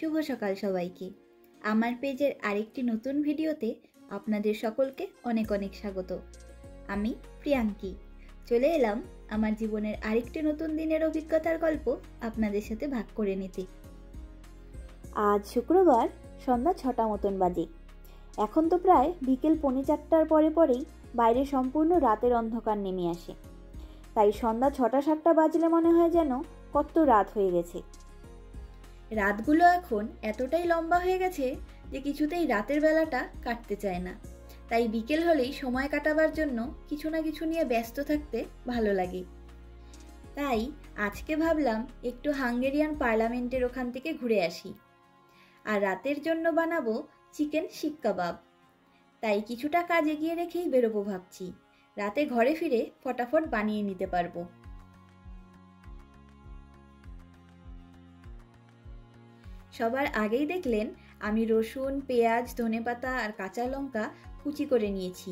শুভ সকাল সবাইকে। আমার পেজের আরেকটি নতুন ভিডিওতে আপনাদের সকলকে অনেক অনেক স্বাগত। আমি প্রিয়াঙ্কি। চলে এলাম আমার জীবনের আরেকটি নতুন দিনের অভিজ্ঞতার গল্প আপনাদের সাথে ভাগ করে নিতে। আজ শুক্রবার, সন্ধ্যা ছটা মতন বাজে। এখন তো প্রায় বিকেল পৌনে চারটার পরে পরেই বাইরে সম্পূর্ণ রাতের অন্ধকার নেমে আসে। তাই সন্ধ্যা ছটা সাতটা বাজলে মনে হয় যেন কত রাত হয়ে গেছে। রাতগুলো এখন এতটাই লম্বা হয়ে গেছে যে কিছুতেই রাতের বেলাটা কাটতে চায় না। তাই বিকেল হলেই সময় কাটাবার জন্য কিছু না কিছু নিয়ে ব্যস্ত থাকতে ভালো লাগে। তাই আজকে ভাবলাম একটু হাঙ্গেরিয়ান পার্লামেন্টের ওখান থেকে ঘুরে আসি। আর রাতের জন্য বানাবো চিকেন শিক কাবাব। তাই কিছুটা কাজ এগিয়ে রেখেই বেরোবো ভাবছি। রাতে ঘরে ফিরে ফটাফট বানিয়ে নিতে পারব। সবার আগেই দেখলেন আমি রসুন, পেঁয়াজ, ধনেপাতা আর কাঁচা লঙ্কা কুচি করে নিয়েছি।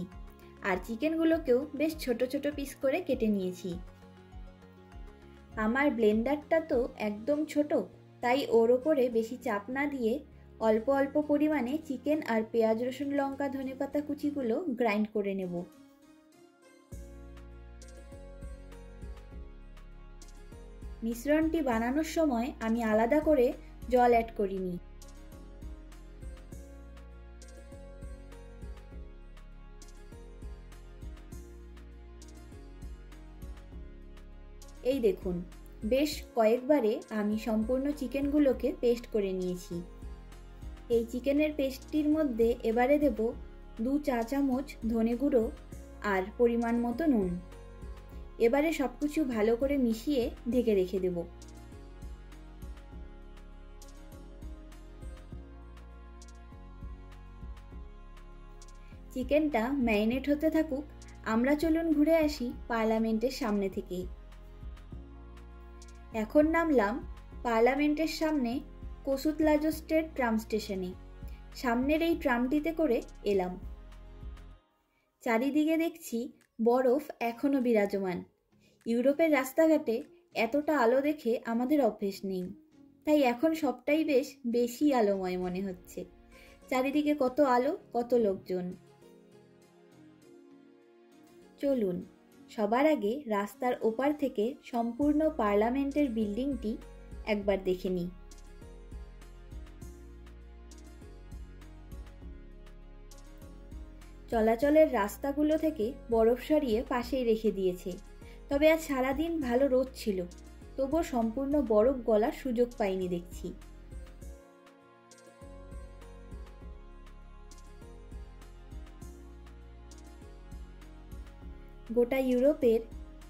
আর চিকেনগুলোকেও বেশ ছোট ছোট পিস করে কেটে নিয়েছি। আমার ব্লেন্ডারটা তো একদম ছোট, তাই ওর ওপরে বেশি চাপ না দিয়ে অল্প অল্প পরিমাণে চিকেন আর পেঁয়াজ, রসুন, লঙ্কা, ধনেপাতা কুচিগুলো গ্রাইন্ড করে নেব। মিশ্রণটি বানানোর সময় আমি আলাদা করে জল অ্যাড করিনি। এই দেখুন, বেশ কয়েকবারে আমি সম্পূর্ণ চিকেনগুলোকে পেস্ট করে নিয়েছি। এই চিকেনের পেস্টটির মধ্যে এবারে দেব দু চা চামচ ধনে গুঁড়ো আর পরিমাণ মতো নুন। এবারে সব কিছু ভালো করে মিশিয়ে ঢেকে রেখে দেব। চিকেনটা ম্যারিনেট হতে থাকুক, আমরা চলুন ঘুরে আসি পার্লামেন্টের সামনে থেকে এখন নামলাম পার্লামেন্টের সামনে কোসুতলাজো স্টেট ট্রাম স্টেশনে। সামনের এই ট্রামটিতে করে এলাম। চারিদিকে দেখছি বরফ এখনও বিরাজমান। ইউরোপের রাস্তাঘাটে এতটা আলো দেখে আমাদের অভ্যেস নেই। তাই এখন সবটাই বেশ বেশি আলোময় মনে হচ্ছে। চারিদিকে কত আলো, কত লোকজন। চলুন, সবার আগে রাস্তার ওপার থেকে সম্পূর্ণ পার্লামেন্টের বিল্ডিংটি একবার দেখে নিই। চলাচলের রাস্তাগুলো থেকে বরফ সরিয়ে পাশেই রেখে দিয়েছে। তবে আজ সারাদিন ভালো রোদ ছিল, তবুও সম্পূর্ণ বরফ গলার সুযোগ পাইনি দেখছি। গোটা ইউরোপের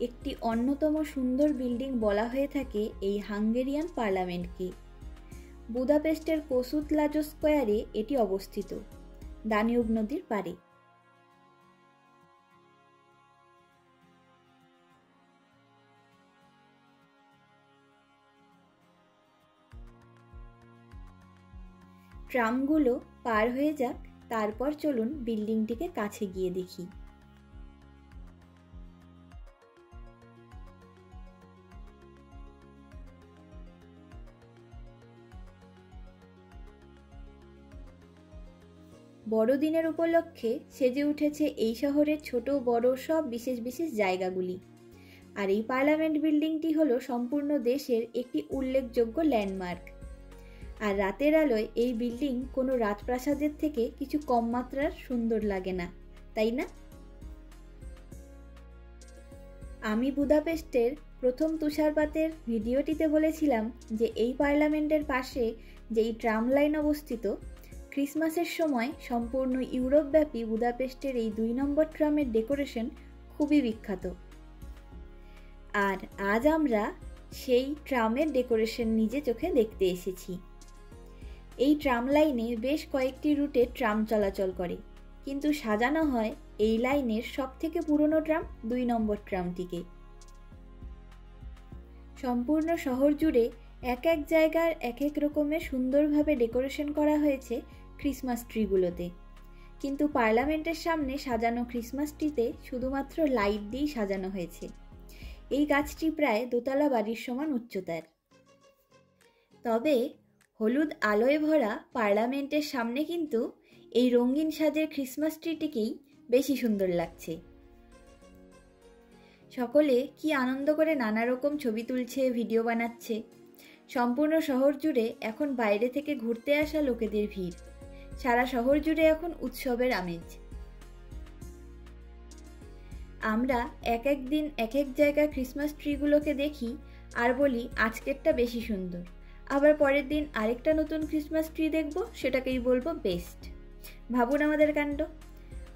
একটি অন্যতম সুন্দর বিল্ডিং বলা হয়ে থাকে এই হাঙ্গেরিয়ান পার্লামেন্টকে। বুদাপেস্টের কোসুত লাজো স্কোয়ারে এটি অবস্থিত, দানিউব নদীর পাড়ে। ট্রামগুলো পার হয়ে যাক, তারপর চলুন বিল্ডিংটিকে কাছে গিয়ে দেখি। বড়দিনের উপলক্ষে সেজে উঠেছে এই শহরের ছোট, বড় সব বিশেষ বিশেষ জায়গাগুলি। আর এই পার্লামেন্ট বিল্ডিংটি হলো সম্পূর্ণ দেশের একটি উল্লেখযোগ্য ল্যান্ডমার্ক। আর রাতের আলোয় এই বিল্ডিং কোনো রাজপ্রাসাদের থেকে কিছু কম মাত্রার সুন্দর লাগে না, তাই না? আমি বুদাপেস্টের প্রথম তুষারপাতের ভিডিওটিতে বলেছিলাম যে এই পার্লামেন্টের পাশে যেই ট্রাম লাইন অবস্থিত ক্রিসমাসের সময় সম্পূর্ণ ইউরোপব্যাপী বুদাপেস্টের এই দুই নম্বর ট্রামের ডেকোরেশন খুবই বিখ্যাত। আর আজ আমরা সেই ট্রামের ডেকোরেশন নিজে চোখে দেখতে এসেছি। এই ট্রাম লাইনে বেশ কয়েকটি রুটে ট্রাম চলাচল করে, কিন্তু সাজানো হয় এই লাইনের সব থেকে পুরনো ট্রাম দুই নম্বর ট্রামটিকে সম্পূর্ণ শহর জুড়ে এক এক জায়গার এক এক রকমের সুন্দরভাবে ডেকোরেশন করা হয়েছে ক্রিসমাস ট্রিগুলোতে কিন্তু পার্লামেন্টের সামনে সাজানো ক্রিসমাস ট্রিতে শুধুমাত্র লাইট দিয়েই সাজানো হয়েছে। এই গাছটি প্রায় দোতলা বাড়ির সমান উচ্চতার। তবে হলুদ আলোয় ভরা পার্লামেন্টের সামনে কিন্তু এই রঙিন সাজের ক্রিসমাস ট্রিটিকেই বেশি সুন্দর লাগছে। সকলে কি আনন্দ করে নানা রকম ছবি তুলছে ভিডিও বানাচ্ছে? সম্পূর্ণ শহর জুড়ে এখন বাইরে থেকে ঘুরতে আসা লোকেদের ভিড়। সারা শহর জুড়ে এখন উৎসবের আমেজ। আমরা এক এক দিন এক এক জায়গায় ক্রিসমাস ট্রিগুলোকে দেখি আর বলি, আজকেরটা বেশি সুন্দর। আবার পরের দিন আরেকটা নতুন ক্রিসমাস ট্রি দেখব, সেটাকেই বলব বেস্ট ভাবুন আমাদের কাণ্ড।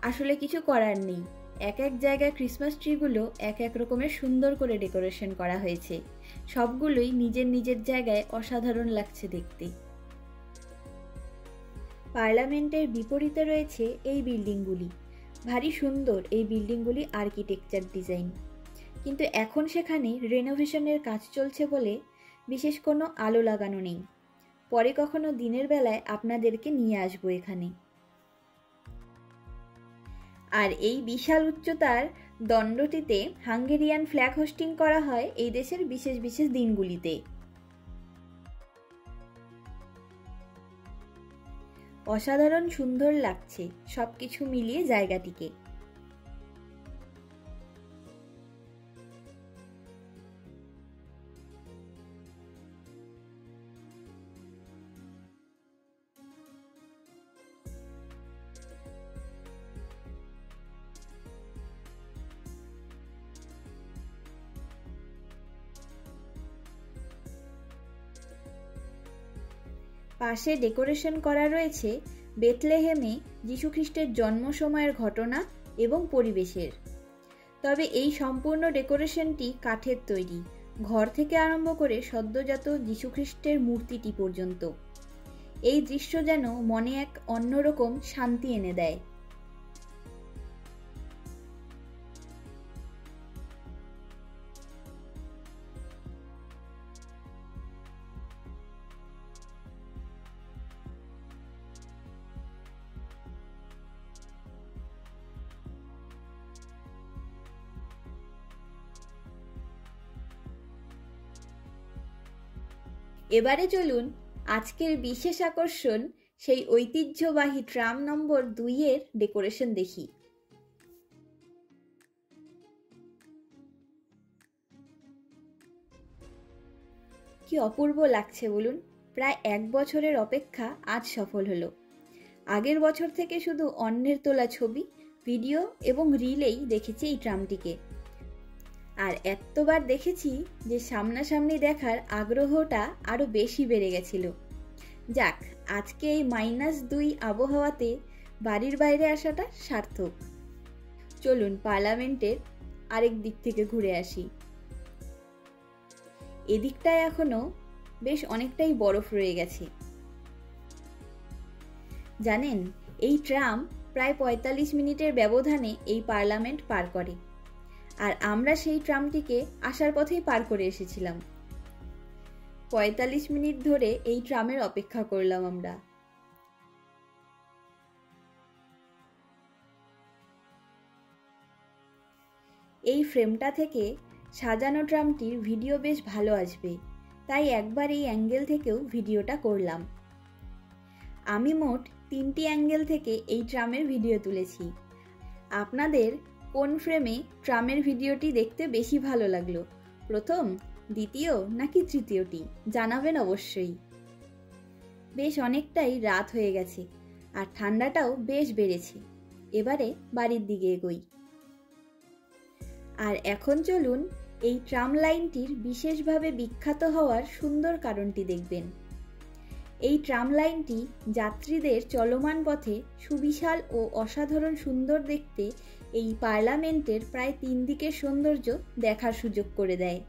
আসলে কিছু করার নেই। এক এক জায়গায় ক্রিসমাস ট্রিগুলো এক এক রকমের সুন্দর করে ডেকোরেশন করা হয়েছে। সবগুলোই নিজের নিজের জায়গায় অসাধারণ লাগছে দেখতে। পার্লামেন্টের বিপরীতে রয়েছে এই বিল্ডিংগুলি। ভারী সুন্দর এই বিল্ডিংগুলি আর্কিটেকচার ডিজাইন। কিন্তু এখন সেখানে রেনোভেশনের কাজ চলছে বলে বিশেষ কোনো আলো লাগানো নেই। পরে কখনো দিনের বেলায় আপনাদেরকে নিয়ে আসব এখানে। আর এই বিশাল উচ্চতার দণ্ডটিতে হাঙ্গেরিয়ান ফ্ল্যাগ হোস্টিং করা হয় এই দেশের বিশেষ বিশেষ দিনগুলিতে। অসাধারণ সুন্দর লাগছে সব কিছু মিলিয়ে জায়গাটিকে। পাশে ডেকোরেশন করা রয়েছে বেতলেহেমে যীশুখ্রিস্টের জন্ম সময়ের ঘটনা এবং পরিবেশের। তবে এই সম্পূর্ণ ডেকোরেশনটি কাঠের তৈরি, ঘর থেকে আরম্ভ করে সদ্যজাত যীশুখ্রিস্টের মূর্তিটি পর্যন্ত। এই দৃশ্য যেন মনে এক অন্যরকম শান্তি এনে দেয়। এবারে চলুন আজকের বিশেষ আকর্ষণ সেই ঐতিহ্যবাহী ট্রাম নম্বর দুইয়ের ডেকোরেশন দেখি। কি অপূর্ব লাগছে বলুন, প্রায় এক বছরের অপেক্ষা আজ সফল হলো। আগের বছর থেকে শুধু অন্যের তোলা ছবি, ভিডিও এবং রিলেই দেখেছি এই ট্রামটিকে। আর এতবার দেখেছি যে সামনাসামনি দেখার আগ্রহটা আরও বেশি বেড়ে গেছিল। যাক, আজকে এই মাইনাস দুই আবহাওয়াতে বাড়ির বাইরে আসাটা সার্থক। চলুন পার্লামেন্টের আরেক দিক থেকে ঘুরে আসি। এদিকটায় এখনও বেশ অনেকটাই বরফ রয়ে গেছে। জানেন, এই ট্রাম প্রায় পঁয়তাল্লিশ মিনিটের ব্যবধানে এই পার্লামেন্ট পার করে। আর আমরা সেই ট্রামটিকে আসার পথেই পার করে এসেছিলাম। পঁয়তাল্লিশ মিনিট ধরে এই ট্রামের অপেক্ষা করলাম আমরা। এই ফ্রেমটা থেকে সাজানো ট্রামটির ভিডিও বেশ ভালো আসবে, তাই একবার এই অ্যাঙ্গেল থেকেও ভিডিওটা করলাম। আমি মোট তিনটি অ্যাঙ্গেল থেকে এই ট্রামের ভিডিও তুলেছি। আপনাদের কোন ফ্রেমে ট্রামের ভিডিওটি দেখতে বেশি ভালো লাগল? প্রথম, দ্বিতীয় নাকি তৃতীয়টি? জানাবেন অবশ্যই। বেশ অনেকটাই রাত হয়ে গেছে, আর ঠান্ডাটাও বেশ বেড়েছে। এবারে বাড়ির দিকে এগোই। আর এখন চলুন এই ট্রাম লাইনটির বিশেষভাবে বিখ্যাত হওয়ার সুন্দর কারণটি দেখবেন। এই ট্রাম লাইনটি যাত্রীদের চলমান পথে সুবিশাল ও অসাধারণ সুন্দর দেখতে এই পার্লামেন্টের প্রায় তিন দিকের সৌন্দর্য দেখার সুযোগ করে দেয়।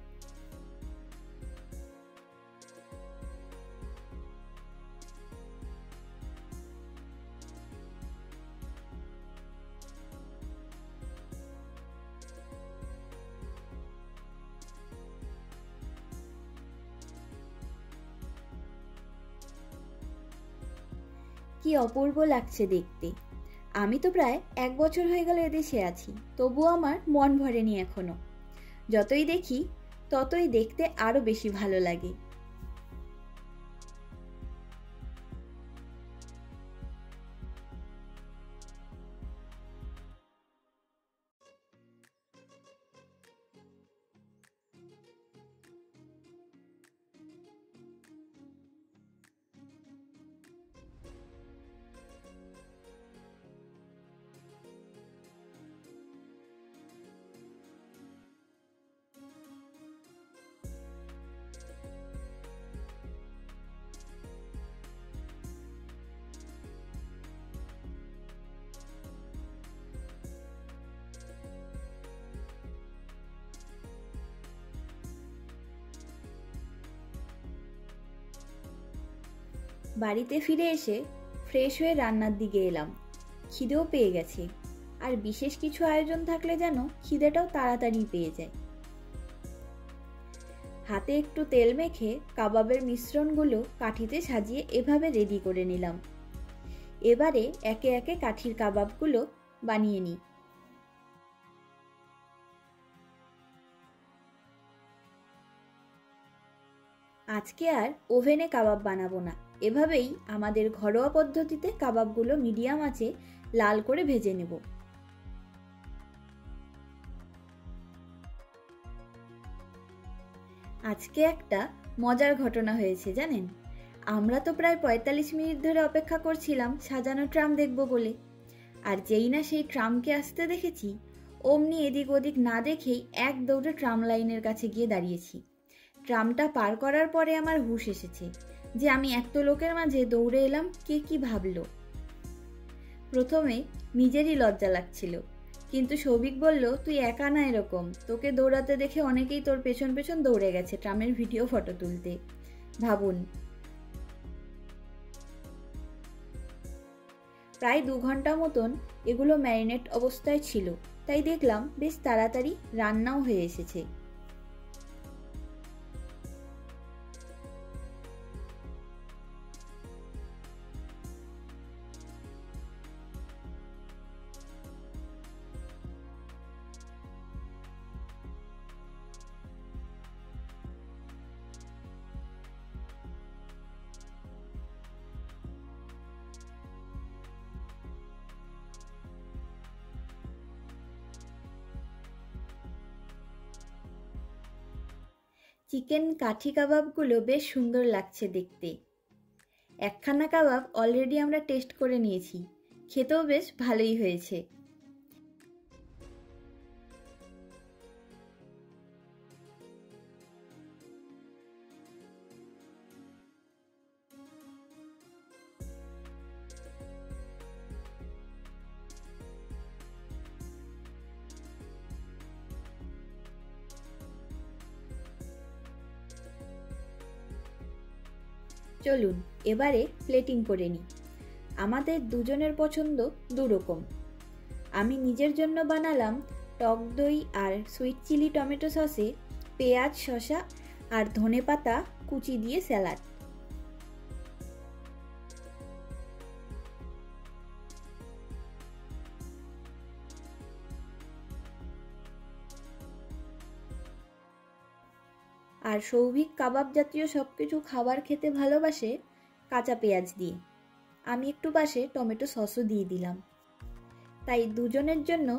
কি অপূর্ব লাগছে দেখতে। আমি তো প্রায় এক বছর হয়ে গেল এদেশে আছি, তবুও আমার মন ভরেনি এখনও। যতই দেখি, ততই দেখতে আরও বেশি ভালো লাগে। বাড়িতে ফিরে এসে ফ্রেশ হয়ে রান্নার দিকে এলাম। খিদেও পেয়ে গেছে। আর বিশেষ কিছু আয়োজন থাকলে যেন খিদেটাও তাড়াতাড়ি পেয়ে যায়। হাতে একটু তেল মেখে কাবাবের মিশ্রণগুলো কাঠিতে সাজিয়ে এভাবে রেডি করে নিলাম। এবারে একে একে কাঠির কাবাবগুলো বানিয়ে নিই। আজকে আর ওভেনে কাবাব বানাবো না। এভাবেই আমাদের ঘরোয়া পদ্ধতিতে কাবাবগুলো মিডিয়াম আছে লাল করে ভেজে নেব। আজকে একটা মজার ঘটনা হয়েছে, জানেন? আমরা তো প্রায় পঁয়তাল্লিশ মিনিট ধরে অপেক্ষা করছিলাম, সাজানো ট্রাম দেখব বলে। আর যেই না সেই ট্রামকে আসতে দেখেছি, অমনি এদিক ওদিক না দেখেই এক দৌড়ে ট্রাম লাইনের কাছে গিয়ে দাঁড়িয়েছি। ট্রামটা পার করার পরে আমার হুশ এসেছে। যে আমি এত লোকের মাঝে দৌড়ে এলাম, কে কি ভাবলো? প্রথমে নিজেরই লজ্জা লাগছিল। কিন্তু সৌভিক বলল, তুই একা না এরকম। তোকে দৌড়াতে দেখে অনেকেই তোর পেছন পেছন দৌড়ে গেছে ট্রামের ভিডিও, ফটো তুলতে। ভাবুন। প্রায় দু ঘণ্টা মতন এগুলো ম্যারিনেট অবস্থায় ছিল। তাই দেখলাম, বেশ তাড়াতাড়ি রান্নাও হয়ে এসেছে। চিকেন কাঠি কাবাবগুলো বেশ সুন্দর লাগছে দেখতে। একখানা কাবাব অলরেডি আমরা টেস্ট করে নিয়েছি। খেতেও বেশ ভালোই হয়েছে। চলুন, এবারে প্লেটিং করে নিই। আমাদের দুজনের পছন্দ দুরকম। আমি নিজের জন্য বানালাম টক দই আর সুইট চিলি টমেটো সসে পেঁয়াজ, শসা আর ধনে পাতা কুচি দিয়ে স্যালাড আর সৌভিক কাবাব জাতীয় সব কিছু খাবার খেতে ভালোবাসে কাঁচা পেঁয়াজ দিয়ে। আমি একটু পাশে টমেটো সসও দিয়ে দিলাম। তাই দুজনের জন্য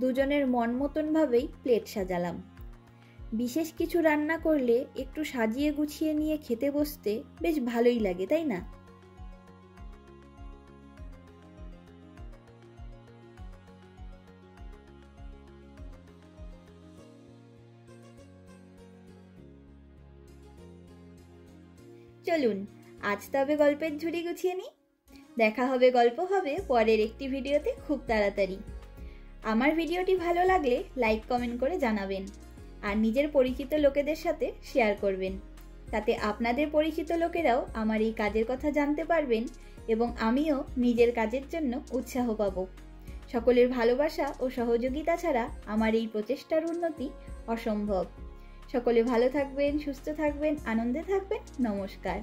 দুজনের মন মতনভাবেই প্লেট সাজালাম। বিশেষ কিছু রান্না করলে একটু সাজিয়ে গুছিয়ে নিয়ে খেতে বসতে বেশ ভালোই লাগে, তাই না? চলুন, আজ তবে গল্পের ঝুড়ি গুছিয়ে নিই। দেখা হবে গল্প হবে পরের একটি ভিডিওতে খুব তাড়াতাড়ি। আমার ভিডিওটি ভালো লাগলে লাইক, কমেন্ট করে জানাবেন আর নিজের পরিচিত লোকেদের সাথে শেয়ার করবেন। তাতে আপনাদের পরিচিত লোকেরাও আমার এই কাজের কথা জানতে পারবেন এবং আমিও নিজের কাজের জন্য উৎসাহ পাব। সকলের ভালোবাসা ও সহযোগিতা ছাড়া আমার এই প্রচেষ্টার উন্নতি অসম্ভব। সকলে ভালো থাকবেন সুস্থ থাকবেন আনন্দে থাকবেন। নমস্কার।